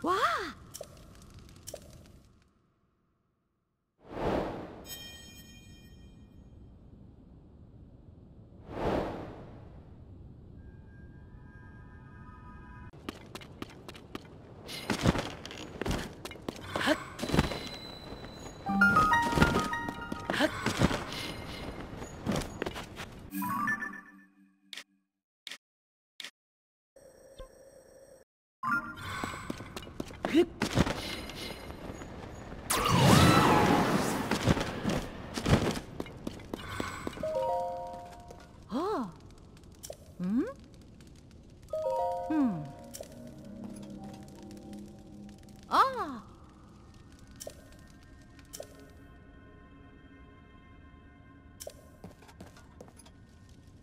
What? ん。あ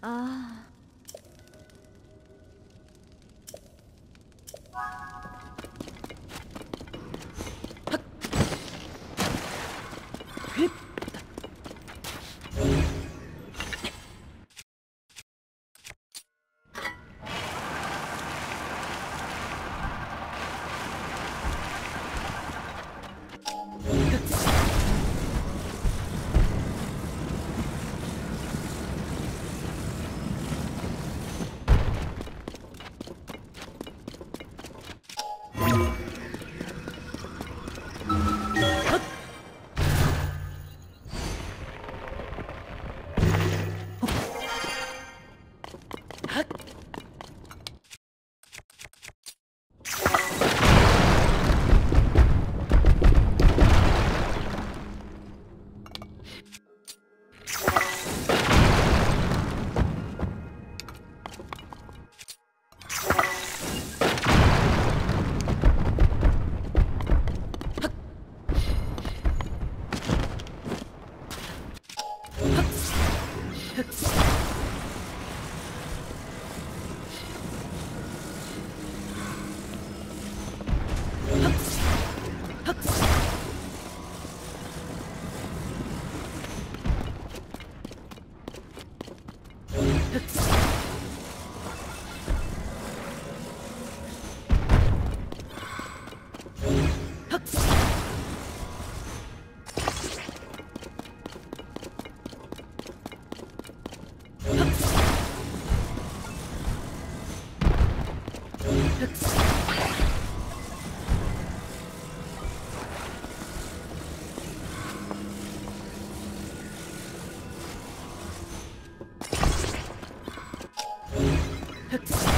あ 아, Let's go.